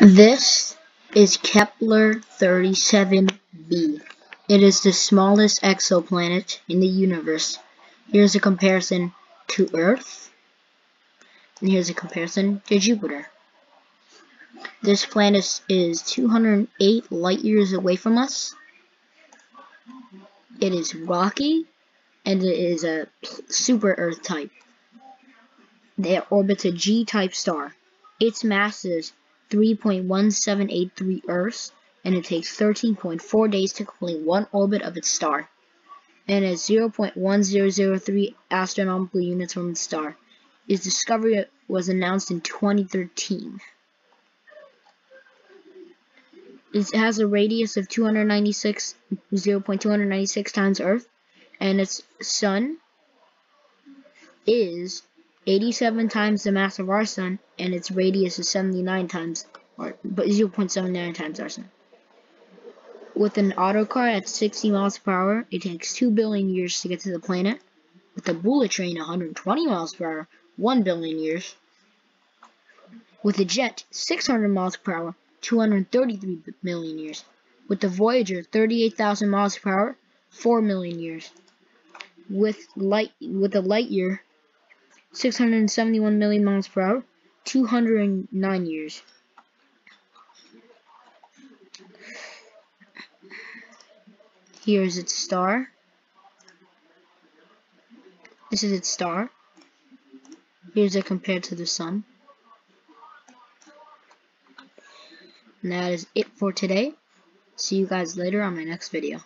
This is Kepler 37b. It is the smallest exoplanet in the universe. Here's a comparison to Earth. And here's a comparison to Jupiter. This planet is 208 light years away from us. It is rocky, and it is a super Earth type. It orbits a G-type star. Its mass is 3.1783 Earths, and it takes 13.4 days to complete one orbit of its star, and is 0.1003 astronomical units from its star. Its discovery was announced in 2013. It has a radius of 296 0.296 times Earth, and its sun is 87 times the mass of our sun, and its radius is 79 times, or but 0.79 times our sun. With an autocar at 60 miles per hour, it takes 2 billion years to get to the planet. With a bullet train 120 miles per hour, 1 billion years. With a jet 600 miles per hour, 233 million years. With the Voyager 38,000 miles per hour, 4 million years. With light with a light year 671 million miles per hour, 209 years. Here's its star. This is its star. Here's it compared to the sun. And that is it for today. See you guys later on my next video.